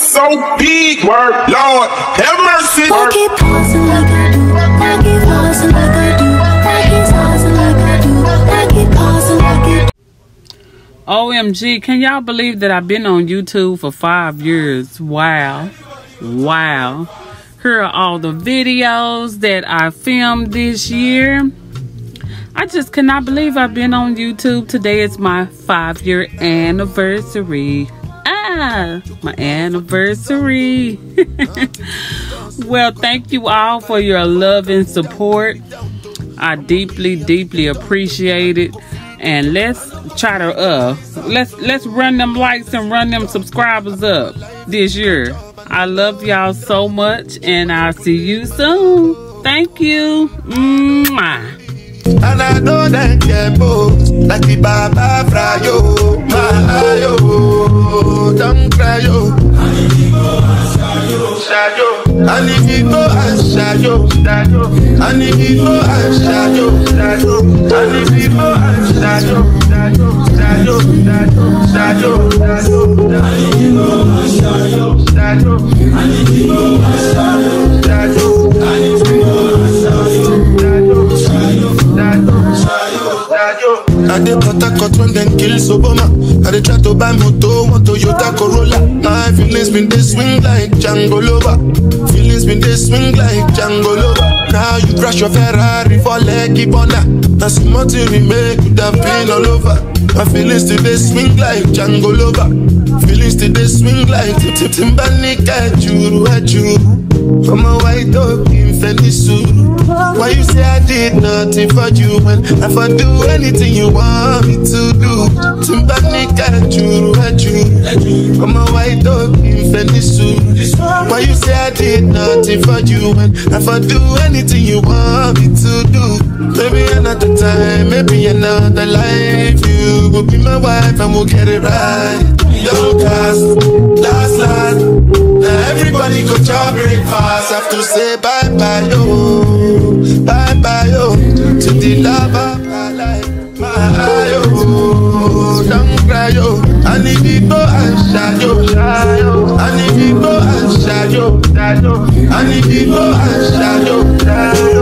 so big, word, Lord, have mercy. I keep pausing like I do. I keep pausing like I do. I keep pausing like I do. I keep pausing like I do. OMG, can y'all believe that I've been on YouTube for five years? Wow. Wow. Here are all the videos that I filmed this year. I just cannot believe I've been on YouTube. Today is my five year anniversary. My anniversary. well, thank you all for your love and support. I deeply, deeply appreciate it. And let's try to uh let's let's run them likes and run them subscribers up this year. I love y'all so much and I'll see you soon. Thank you. Mwah. And I Like the Baba My and shayo Shayo And if you go and shayo Shayo And if you go and shayo Shayo Shayo Shayo Shayo And if you go and shayo Shayo And if you go and shayo Shayo And if you go and shayo Shayo I dey Port Harcourt when dem kill Soboma. I dey try to buy moto, one Toyota Corolla. My feelings been dey swing like Django Lover. Feelings swing like Django Lover. Now you crash your Ferrari for Lekki Bona. Na small thing we make could have been all over. My feelings dey swing like Django Lover. Feelings dey swing like Tip Timberlake Ejuru Ejuru. From a white dog in Fendi suit. Why you say I did nothing for you when I for do anything you want me to do? Timberlake Ejuru Ejuru. From a white dog in Fendi suit. Why you say I did nothing for you when I for do anything you want me to do? Maybe another time, maybe another life. You will be my wife and we'll get it right. Young cast, last last. Now everybody go chop breakfast. Have to say bye bye yo, oh. bye bye yo oh. to the love of my life. My yo, oh. don't cry yo. And if you go and shine yo. And if you go and shine shine yo. And if go and shine yo,